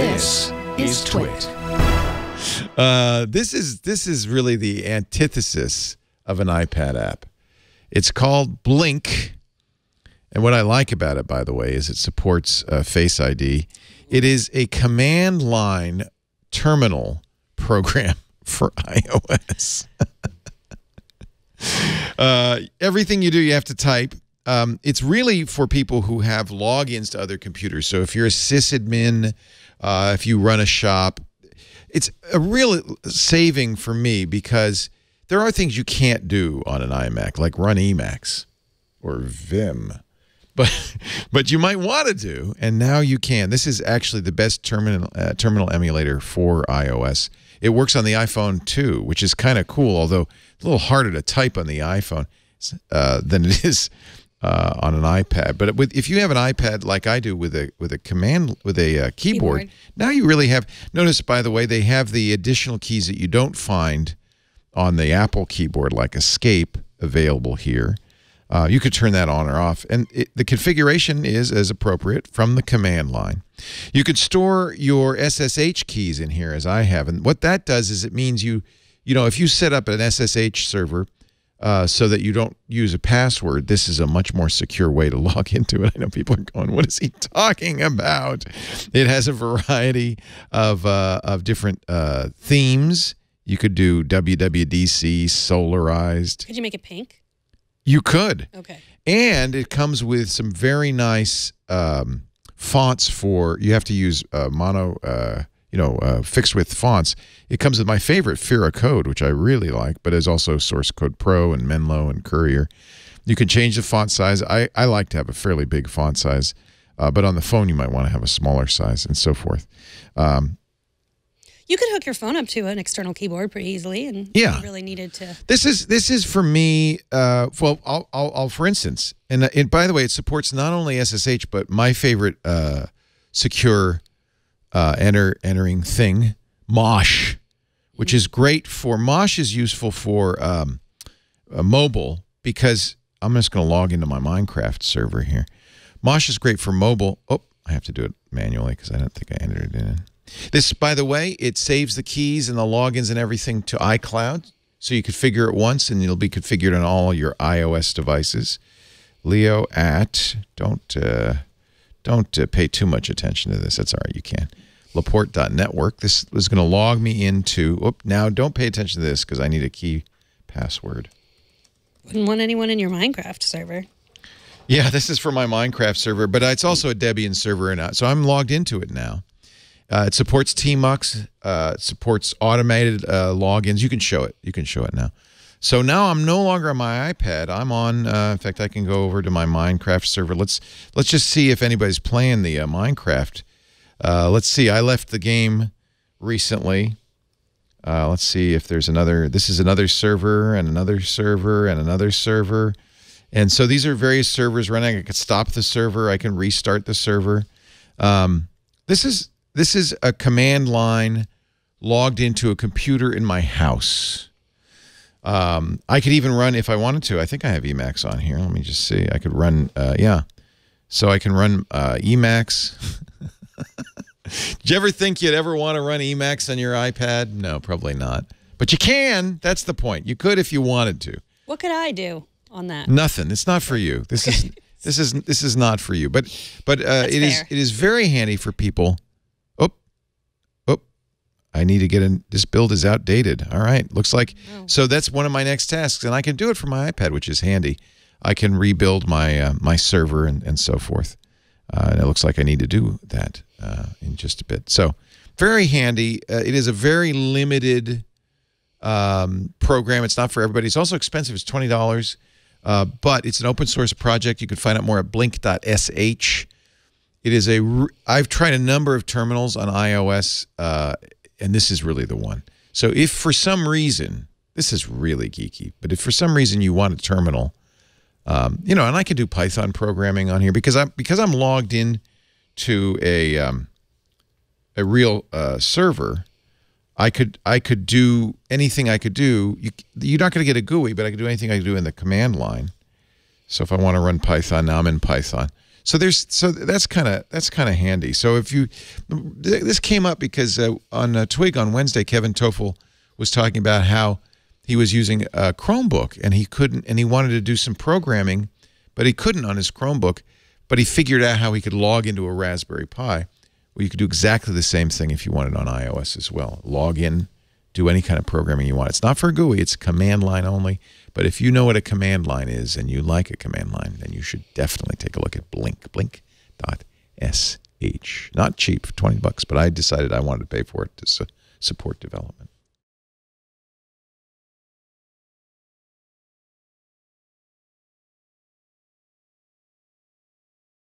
This is Twit. Uh, this is this is really the antithesis of an iPad app. It's called Blink, and what I like about it, by the way, is it supports uh, Face ID. It is a command line terminal program for iOS. uh, everything you do, you have to type. Um, it's really for people who have logins to other computers. So if you're a sysadmin, uh, if you run a shop, it's a real saving for me because there are things you can't do on an iMac, like run Emacs or Vim. But but you might want to do, and now you can. This is actually the best terminal uh, terminal emulator for iOS. It works on the iPhone too, which is kind of cool. Although it's a little harder to type on the iPhone uh, than it is uh, on an iPad. But with, if you have an iPad like I do with a with a command with a uh, keyboard, Keyboard. now you really have. Notice by the way, they have the additional keys that you don't find on the Apple keyboard, like Escape, available here. Uh, you could turn that on or off, and it, the configuration is as appropriate from the command line. You could store your SSH keys in here, as I have, and what that does is it means you, you know, if you set up an SSH server uh, so that you don't use a password, this is a much more secure way to log into it. I know people are going, "What is he talking about?" It has a variety of uh, of different uh, themes. You could do WWDC, solarized. Could you make it pink? You could. Okay. And it comes with some very nice um, fonts for, you have to use uh, mono, uh, you know, uh, fixed width fonts. It comes with my favorite Fira code, which I really like, but is also Source Code Pro and Menlo and Courier. You can change the font size. I, I like to have a fairly big font size, uh, but on the phone you might want to have a smaller size and so forth. Um, You could hook your phone up to an external keyboard pretty easily, and Yeah. really needed to. This is this is for me. Uh, well, I'll, I'll, I'll for instance, and, uh, and by the way, it supports not only SSH but my favorite uh, secure uh, enter entering thing, Mosh, which is great for Mosh is useful for um, uh, mobile because I'm just going to log into my Minecraft server here. Mosh is great for mobile. Oh, I have to do it manually because I don't think I entered it in. This, by the way, it saves the keys and the logins and everything to iCloud, so you configure it once and it'll be configured on all your iOS devices. Leo at don't uh, don't uh, pay too much attention to this. That's all right. You can. Laporte.network. This is going to log me into. Now don't pay attention to this because I need a key password. Wouldn't want anyone in your Minecraft server. Yeah, this is for my Minecraft server, but it's also a Debian server, and uh, so I'm logged into it now. Uh, it supports Tmux. Uh, it supports automated uh, logins. You can show it. You can show it now. So now I'm no longer on my iPad. I'm on. Uh, in fact, I can go over to my Minecraft server. Let's let's just see if anybody's playing the uh, Minecraft. Uh, let's see. I left the game recently. Uh, let's see if there's another. This is another server and another server and another server. And so these are various servers running. I can stop the server. I can restart the server. Um, this is this is a command line logged into a computer in my house. Um, I could even run if I wanted to. I think I have Emacs on here. Let me just see. I could run. Uh, yeah, so I can run uh, Emacs. Did you ever think you'd ever want to run Emacs on your iPad? No, probably not. But you can. That's the point. You could if you wanted to. What could I do on that? Nothing. It's not for you. This is this is this is not for you. But but uh, it is it is very handy for people. I need to get in. This build is outdated. All right, looks like Oh. so. That's one of my next tasks, and I can do it from my iPad, which is handy. I can rebuild my uh, my server and and so forth. Uh, and it looks like I need to do that uh, in just a bit. So very handy. Uh, it is a very limited um, program. It's not for everybody. It's also expensive. It's twenty dollars, uh, but it's an open source project. You can find out more at blink.sh. It is a. r- I've tried a number of terminals on iOS, uh, and this is really the one. So if for some reason this is really geeky, but if for some reason you want a terminal, um, you know, and I can do Python programming on here because I'm because I'm logged in to a um, a real uh, server. I could I could do anything I could do. You, you're not going to get a GUI, but I could do anything I could do in the command line. So if I want to run Python, now I'm in Python. So there's so that's kind of that's kind of handy. So if you this came up because uh, on uh, Twig on Wednesday, Kevin Tofel was talking about how he was using a Chromebook and he couldn't and he wanted to do some programming, but he couldn't on his Chromebook. But he figured out how he could log into a Raspberry Pi. Well, you could do exactly the same thing if you wanted on iOS as well. Log in, do any kind of programming you want. It's not for GUI, it's command line only. But if you know what a command line is and you like a command line, then you should definitely take a look at Blink, blink.sh. Not cheap, 20 bucks, but I decided I wanted to pay for it to su support development.